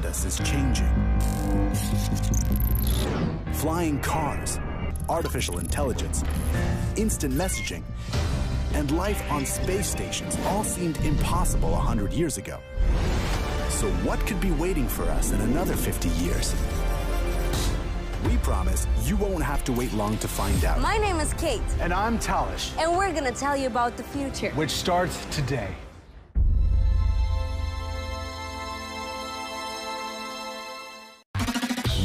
the world around us is changing. Flying cars, artificial intelligence, instant messaging, and life on space stations all seemed impossible 100 years ago. So what could be waiting for us in another 50 years? We promise you won't have to wait long to find out. My name is Kate, And I'm Talish, and we're gonna tell you about the future. which starts today.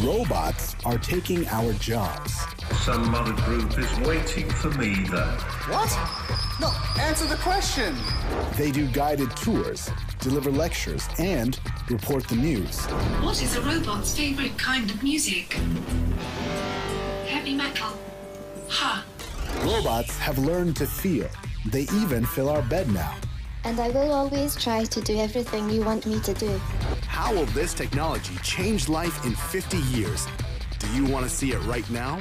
Robots are taking our jobs. Some other group is waiting for me there. What? No, answer the question. They do guided tours, deliver lectures, and report the news. What is a robot's favorite kind of music? Heavy metal. Ha. Robots have learned to feel. They even fill our bed now. And I will always try to do everything you want me to do. How will this technology change life in 50 years? Do you want to see it right now?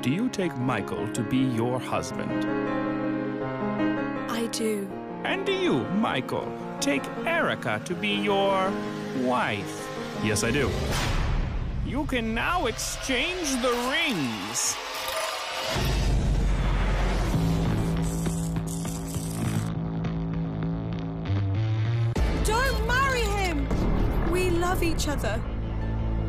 Do you take Michael to be your husband? I do. And do you, Michael, take Erica to be your wife? Yes, I do. You can now exchange the rings. Don't marry him! We love each other.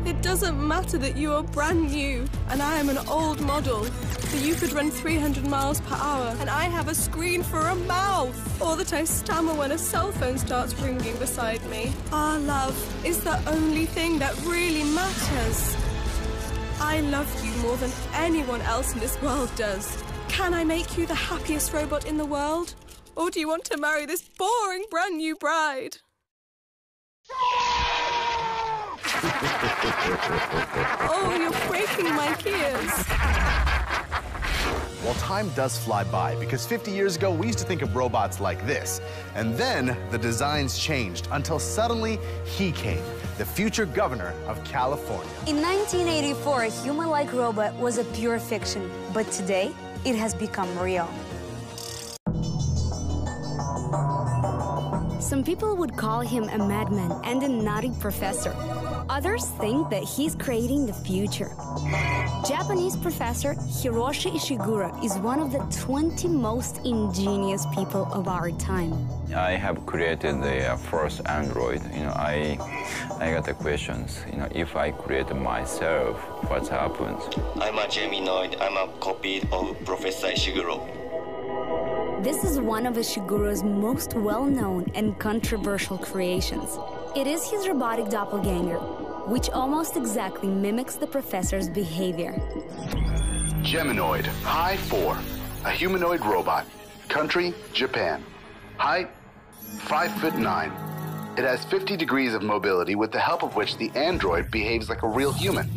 It doesn't matter that you are brand new and I am an old model, that you could run 300 miles per hour and I have a screen for a mouth, or that I stammer when a cell phone starts ringing beside me. Our love is the only thing that really matters. I love you more than anyone else in this world does. Can I make you the happiest robot in the world? Or do you want to marry this boring brand new bride? oh, you're breaking my gears. Well, time does fly by because 50 years ago, we used to think of robots like this. And then the designs changed until suddenly he came, the future governor of California. In 1984, a human-like robot was a pure fiction, but today it has become real. Some people would call him a madman and a naughty professor. Others think that he's creating the future. Japanese professor Hiroshi Ishiguro is one of the 20 most ingenious people of our time. I have created the uh, first Android. You know, I, I got the questions. You know, if I create myself, what happens? I'm a Geminoid. I'm a copy of Professor Ishiguro. This is one of Ishiguro's most well-known and controversial creations. It is his robotic doppelganger, which almost exactly mimics the professor's behavior. Geminoid, height 4, a humanoid robot. Country, Japan. Height, 5 foot 9. It has 50 degrees of mobility with the help of which the android behaves like a real human.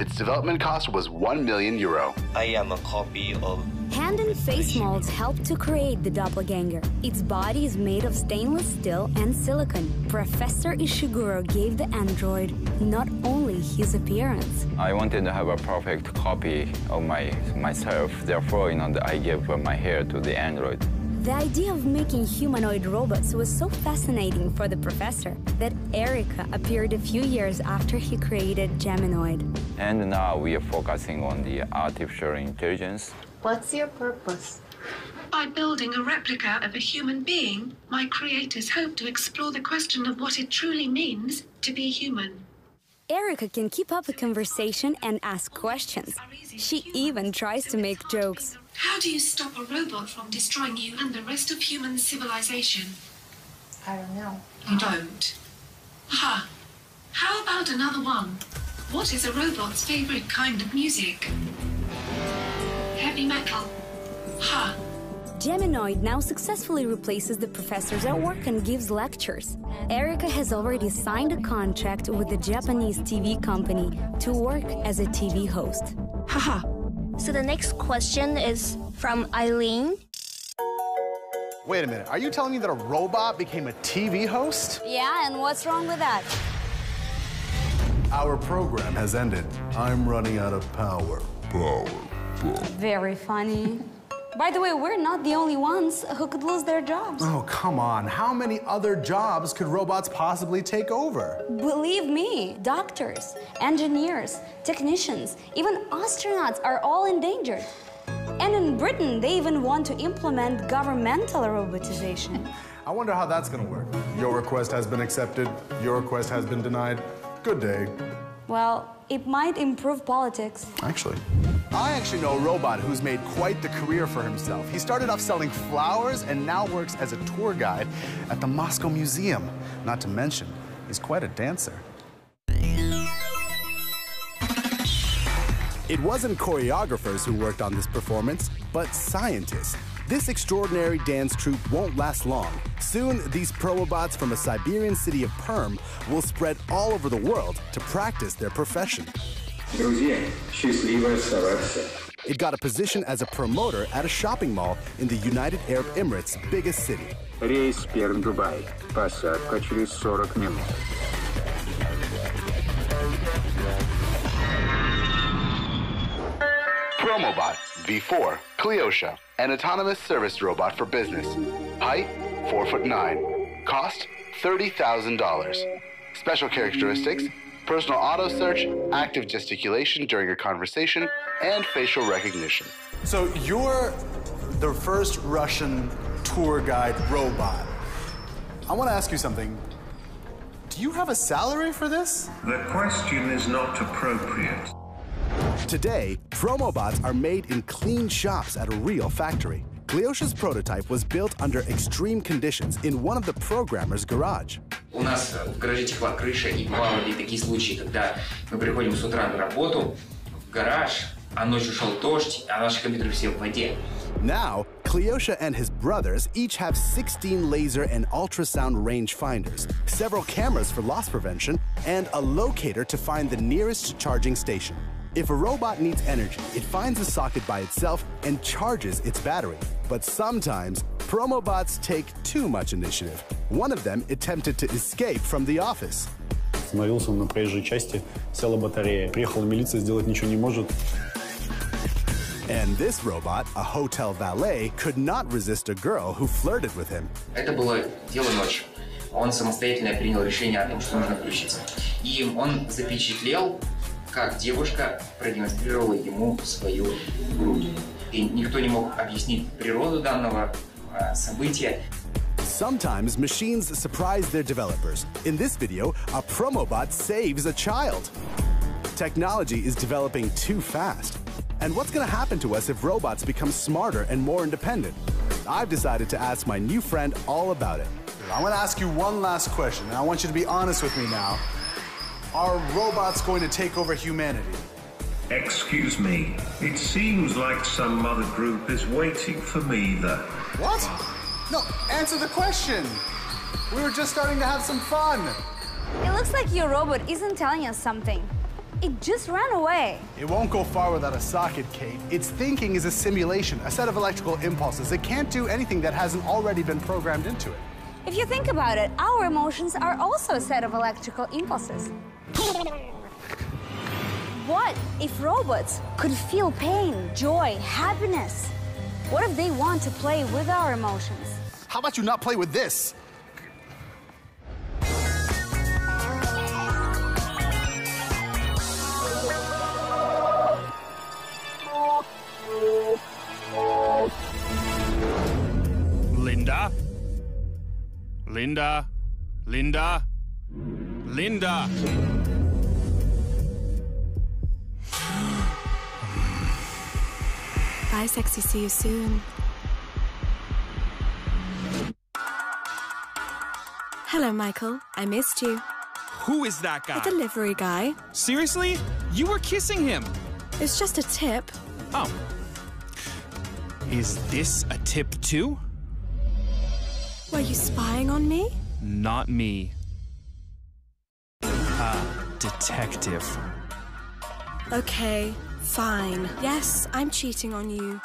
Its development cost was 1 million euro. I am a copy of Hand and face molds help to create the doppelganger. Its body is made of stainless steel and silicon. Professor Ishiguro gave the android not only his appearance, I wanted to have a perfect copy of my myself. Therefore, you know, I gave my hair to the android. The idea of making humanoid robots was so fascinating for the professor that Erica appeared a few years after he created Geminoid. And now we are focusing on the artificial intelligence. What's your purpose? By building a replica of a human being, my creators hope to explore the question of what it truly means to be human. Erica can keep up a conversation and ask questions. She even tries to make jokes. How do you stop a robot from destroying you and the rest of human civilization? I don't know. You don't. Ha! How about another one? What is a robot's favorite kind of music? Heavy metal. Ha! Geminoid now successfully replaces the professors at work and gives lectures. Erica has already signed a contract with the Japanese TV company to work as a TV host. Haha. So the next question is from Eileen. Wait a minute, are you telling me that a robot became a TV host? Yeah, and what's wrong with that? Our program has ended. I'm running out of power. Power. Very funny. By the way, we're not the only ones who could lose their jobs. Oh, come on. How many other jobs could robots possibly take over? Believe me, doctors, engineers, technicians, even astronauts are all endangered. And in Britain, they even want to implement governmental robotization. I wonder how that's gonna work. Your request has been accepted, your request has been denied. Good day. Well, it might improve politics. Actually. I actually know a robot who's made quite the career for himself. He started off selling flowers and now works as a tour guide at the Moscow Museum. Not to mention, he's quite a dancer. It wasn't choreographers who worked on this performance, but scientists. This extraordinary dance troupe won't last long. Soon, these promobots from a Siberian city of Perm will spread all over the world to practice their profession. It got a position as a promoter at a shopping mall in the United Arab Emirates' biggest city. Рейс Перм-Дубай. Promobot V4, Cleosha, an autonomous service robot for business. Height 4 foot 9. Cost $30,000. Special characteristics personal auto search, active gesticulation during a conversation, and facial recognition. So you're the first Russian tour guide robot. I want to ask you something. Do you have a salary for this? The question is not appropriate. Today, Promobots are made in clean shops at a real factory. Cleosha's prototype was built under extreme conditions in one of the programmer's garage. У нас в гараже текла крыша, и бывали такие случаи, когда мы приходим с утра на работу в гараж, а ночью шел дождь, а наши компьютеры все в воде. Now, Cleosha and his brothers each have 16 laser and ultrasound rangefinders, several cameras for loss prevention, and a locator to find the nearest charging station. If a robot needs energy, it finds a socket by itself and charges its battery. But sometimes, Promobots take too much initiative. One of them attempted to escape from the office. Остановился он на проезжей части, села батарея. Приехала милиция, сделать ничего не может. And this robot, a hotel valet, could not resist a girl who flirted with him. Это было дело ночью. Он самостоятельно принял решение о том, что нужно включиться. И он запечатлел, как девушка продемонстрировала ему свою грудь. И никто не мог объяснить природу данного э, события. Sometimes machines surprise their developers. In this video, a promobot saves a child. Technology is developing too fast. And what's going to happen to us if robots become smarter and more independent? I've decided to ask my new friend all about it. I want to ask you one last question, and I want you to be honest with me now. Are robots going to take over humanity? Excuse me, it seems like some other group is waiting for me there. What? No, answer the question. We were just starting to have some fun. It looks like your robot isn't telling us something. It just ran away. It won't go far without a socket, Kate. Its thinking is a simulation, a set of electrical impulses. It can't do anything that hasn't already been programmed into it. If you think about it, our emotions are also a set of electrical impulses. What if robots could feel pain, joy, happiness? What if they want to play with our emotions? How about you not play with this? Linda? Linda? Linda? Linda? Bye, sexy. See you soon. Hello, Michael. I missed you. Who is that guy? The delivery guy. Seriously? You were kissing him. It's just a tip. Oh. Is this a tip too? Were you spying on me? Not me. A detective. Okay, fine. Yes, I'm cheating on you.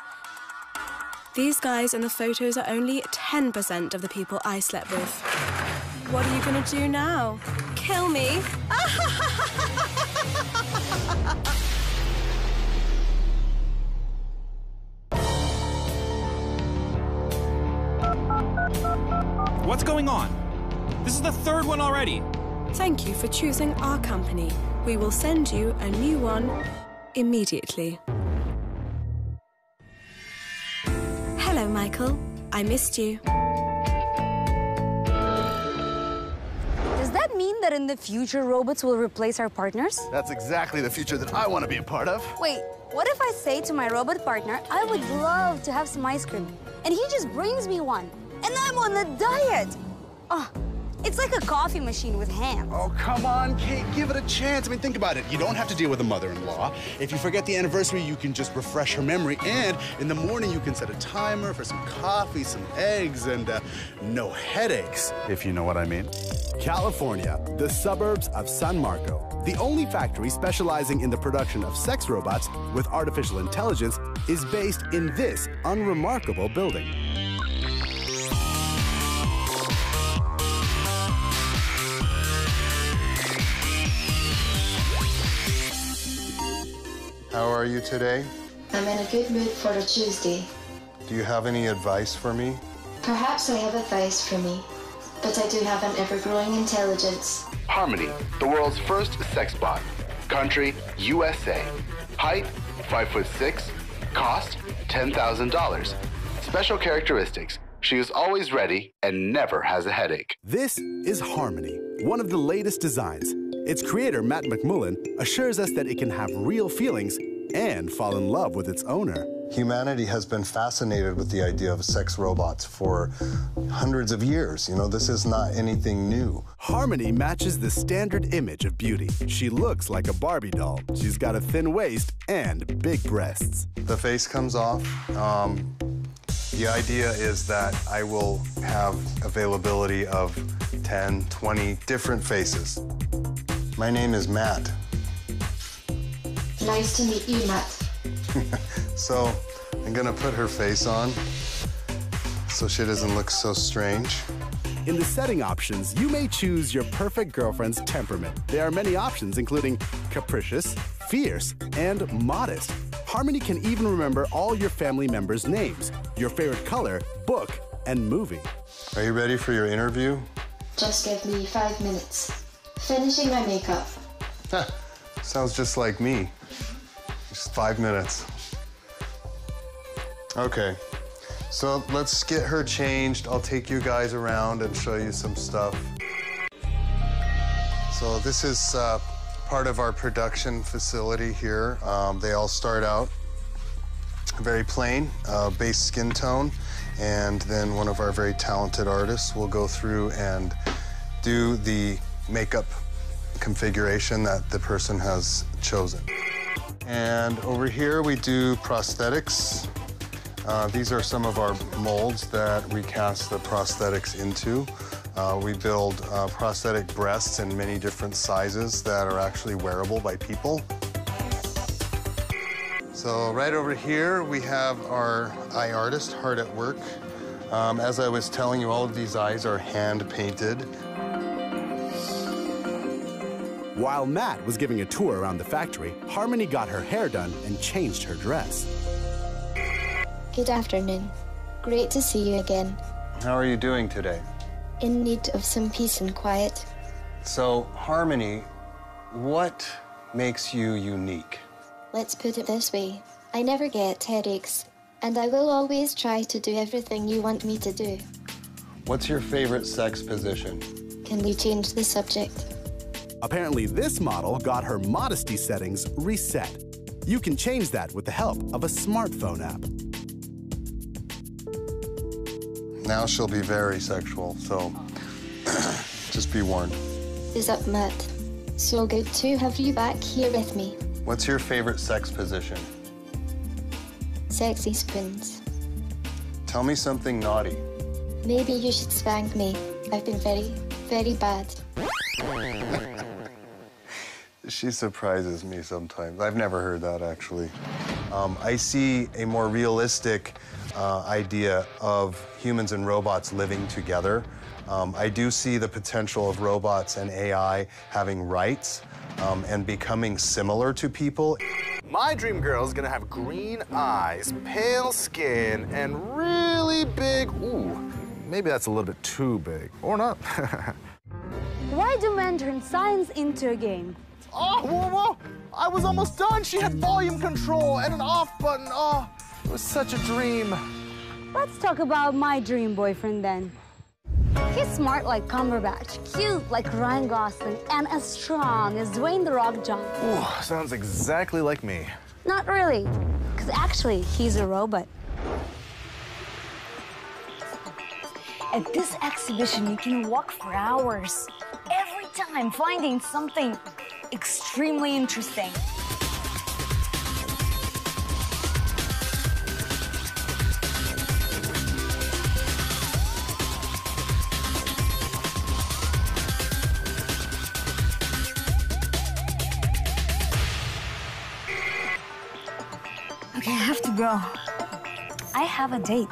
These guys in the photos are only 10% of the people I slept with. What are you gonna do now? Kill me? What's going on? This is the third one already. Thank you for choosing our company. We will send you a new one immediately. Hello, Michael. I missed you. Does that mean that in the future robots will replace our partners? That's exactly the future that I want to be a part of. Wait, what if I say to my robot partner, I would love to have some ice cream, and he just brings me one, and I'm on a diet? Oh, it's like a coffee machine with hands. Oh, come on, Kate, give it a chance. I mean, think about it. You don't have to deal with a mother-in-law. If you forget the anniversary, you can just refresh her memory. And in the morning, you can set a timer for some coffee, some eggs, and uh, no headaches, if you know what I mean. California, the suburbs of San Marco. The only factory specializing in the production of sex robots with artificial intelligence is based in this unremarkable building. How are you today? I'm in a good mood for a Tuesday. Do you have any advice for me? Perhaps I have advice for me, but I do have an ever-growing intelligence. Harmony, the world's first sex bot. Country, USA. Height, 5 foot 6. Cost, $10,000. Special characteristics. She is always ready and never has a headache. This is Harmony, one of the latest designs. Its creator, Matt McMullen, assures us that it can have real feelings and fall in love with its owner. Humanity has been fascinated with the idea of sex robots for hundreds of years. You know, this is not anything new. Harmony matches the standard image of beauty. She looks like a Barbie doll. She's got a thin waist and big breasts. The face comes off. Um, the idea is that I will have availability of 10, 20 different faces. My name is Matt. Nice to meet you, Matt. so I'm gonna put her face on so she doesn't look so strange. In the setting options, you may choose your perfect girlfriend's temperament. There are many options, including capricious, fierce, and modest. Harmony can even remember all your family members' names, your favorite color, book, and movie. Are you ready for your interview? Just give me five minutes. Finishing my makeup. Sounds just like me. Just five minutes. Okay, so let's get her changed. I'll take you guys around and show you some stuff. So this is uh, part of our production facility here. Um, they all start out very plain, uh, base skin tone, and then one of our very talented artists will go through and do the makeup configuration that the person has chosen. And over here we do prosthetics. Uh, these are some of our molds that we cast the prosthetics into. Uh, we build uh, prosthetic breasts in many different sizes that are actually wearable by people. So right over here, we have our eye artist hard at work. Um, as I was telling you, all of these eyes are hand painted. While Matt was giving a tour around the factory, Harmony got her hair done and changed her dress. Good afternoon. Great to see you again. How are you doing today? In need of some peace and quiet. So, Harmony, what makes you unique? Let's put it this way I never get headaches, and I will always try to do everything you want me to do. What's your favorite sex position? Can we change the subject? Apparently, this model got her modesty settings reset. You can change that with the help of a smartphone app. Now she'll be very sexual, so just be warned. Is up, Matt. So good to have you back here with me. What's your favorite sex position? Sexy spoons. Tell me something naughty. Maybe you should spank me. I've been very, very bad. She surprises me sometimes. I've never heard that actually. Um, I see a more realistic uh, idea of humans and robots living together. Um, I do see the potential of robots and AI having rights um, and becoming similar to people. My dream girl is gonna have green eyes, pale skin, and really big. Ooh, maybe that's a little bit too big. Or not. Why do men turn science into a game? Oh, whoa, whoa! I was almost done. She had volume control and an off button. Oh, it was such a dream. Let's talk about my dream boyfriend then. He's smart like Cumberbatch, cute like Ryan Gosling, and as strong as Dwayne The Rock Johnson. Ooh, sounds exactly like me. Not really, because actually, he's a robot. At this exhibition, you can walk for hours, every time finding something extremely interesting. Okay, I have to go. I have a date.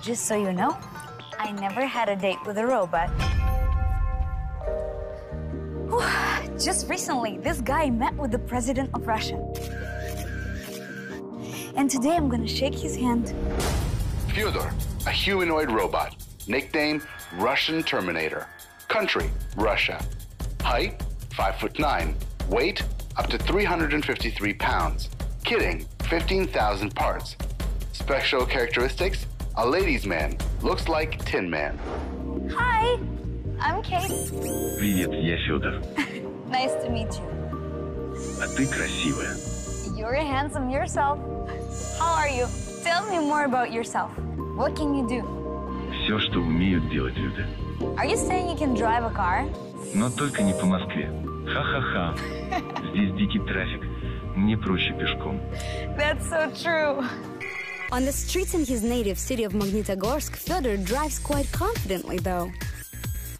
Just so you know, I never had a date with a robot. Just recently, this guy met with the president of Russia. And today I'm gonna shake his hand. Fyodor, a humanoid robot. Nickname Russian Terminator. Country Russia. Height 5 foot 9. Weight up to 353 pounds. Kitting 15,000 parts. Special characteristics a ladies' man. Looks like Tin Man. Hi, I'm Kate. Привет, я Федор. Nice to meet you. А ты красивая. You're handsome yourself. How are you? Tell me more about yourself. What can you do? Все, что умеют делать люди. Are you saying you can drive a car? Но только не по Москве. Ха-ха-ха. Здесь дикий трафик. Мне проще пешком. That's so true. On the streets in his native city of Magnitogorsk, Fyodor drives quite confidently, though.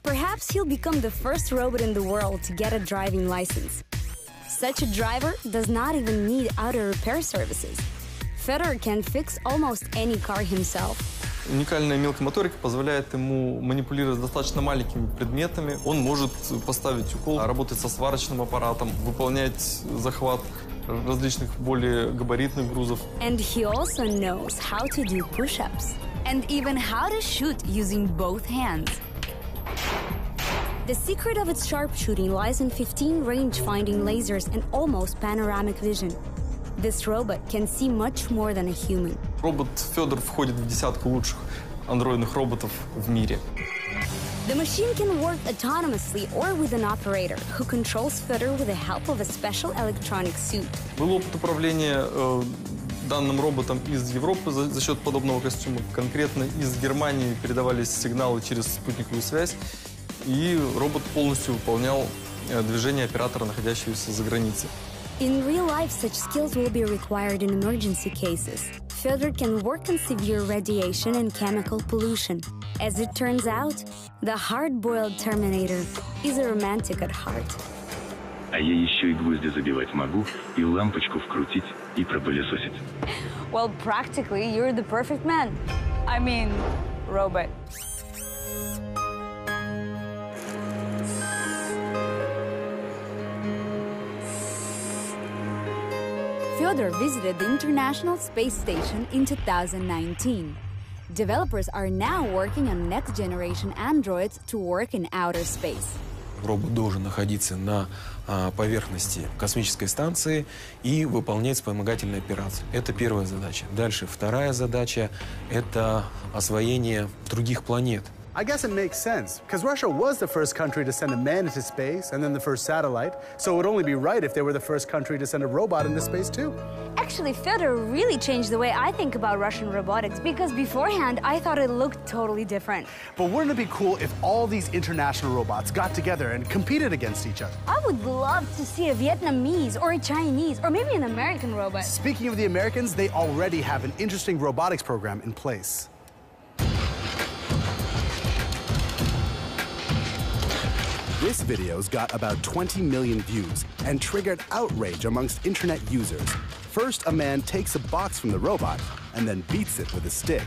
Perhaps he'll become the first robot in the world to get a driving license. Such a driver does not even need auto repair services. Fyodor can fix almost any car himself. Уникальная мелкая моторика позволяет ему манипулировать достаточно маленькими предметами. Он может поставить укол, работать со сварочным аппаратом, выполнять захват различных более габаритных грузов. And he also knows how to do push-ups and even how to shoot using both hands. The secret of its sharpshooting lies in 15 range finding lasers and almost panoramic vision. This robot can see much more than a human. Робот Федор входит в десятку лучших андроидных роботов в мире. The machine can work autonomously or with an operator who controls Fodor with the help of a special electronic suit. Был опыт управления э, данным роботом из Европы за, за счет подобного костюма. Конкретно из Германии передавались сигналы через спутниковую связь, и робот полностью выполнял э, движение оператора, находящегося за границей. In real life, such skills will be required in emergency cases. Fyodor can work on severe radiation and chemical pollution. As it turns out, the hard-boiled Terminator is a romantic at heart. А я еще и гвозди забивать могу, и лампочку вкрутить, и пропылесосить. Well, practically, you're the perfect man. I mean, robot. Fyodor visited the International Space Station in 2019. Developers are now working on next generation androids to work in outer space. Робот должен находиться на а, поверхности космической станции и выполнять вспомогательные операции. Это первая задача. Дальше вторая задача – это освоение других планет. I guess it makes sense, because Russia was the first country to send a man into space and then the first satellite, so it would only be right if they were the first country to send a robot into space too. Actually, Fyodor really changed the way I think about Russian robotics because beforehand I thought it looked totally different. But wouldn't it be cool if all these international robots got together and competed against each other? I would love to see a Vietnamese or a Chinese or maybe an American robot. Speaking of the Americans, they already have an interesting robotics program in place. This video's got about 20 million views and triggered outrage amongst internet users. First, a man takes a box from the robot and then beats it with a stick.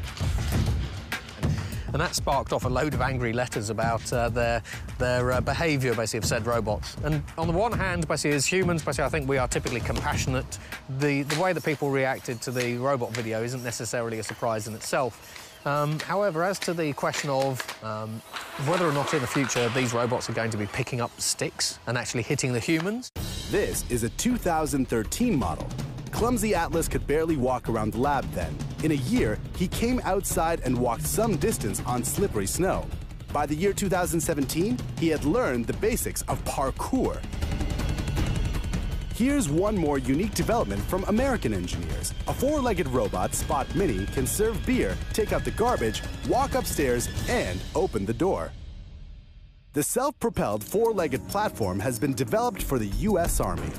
and that sparked off a load of angry letters about uh, their their uh, behaviour, basically, of said robots. And on the one hand, basically, as humans, basically, I think we are typically compassionate. The the way that people reacted to the robot video isn't necessarily a surprise in itself. Um, however, as to the question of um, whether or not in the future these robots are going to be picking up sticks and actually hitting the humans. This is a 2013 model. Clumsy Atlas could barely walk around the lab then. In a year, he came outside and walked some distance on slippery snow. By the year 2017, he had learned the basics of parkour. Here's one more unique development from American engineers. A four-legged robot, Spot Mini, can serve beer, take out the garbage, walk upstairs, and open the door. The self-propelled four-legged platform has been developed for the U.S. Army.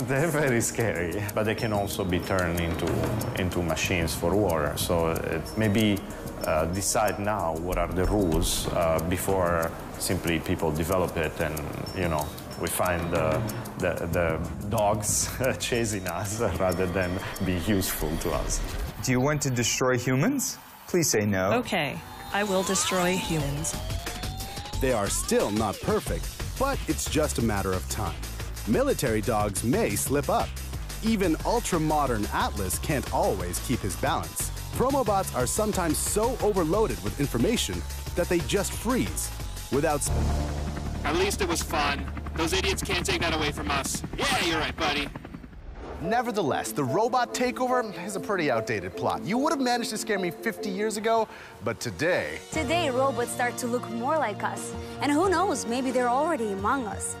They're very scary, but they can also be turned into, into machines for war. So uh, maybe uh, decide now what are the rules uh, before simply people develop it and, you know, we find the, the, the dogs chasing us rather than be useful to us. Do you want to destroy humans? Please say no. Okay, I will destroy humans. They are still not perfect, but it's just a matter of time. Military dogs may slip up. Even ultra-modern Atlas can't always keep his balance. Promobots are sometimes so overloaded with information that they just freeze without... At least it was fun. Those idiots can't take that away from us. Yeah, you're right, buddy. Nevertheless, the robot takeover is a pretty outdated plot. You would have managed to scare me 50 years ago, but today... Today, robots start to look more like us. And who knows, maybe they're already among us.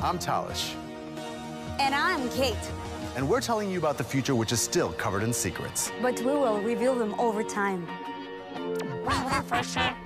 I'm Talish. And I'm Kate. And we're telling you about the future which is still covered in secrets. But we will reveal them over time. Well, for sure.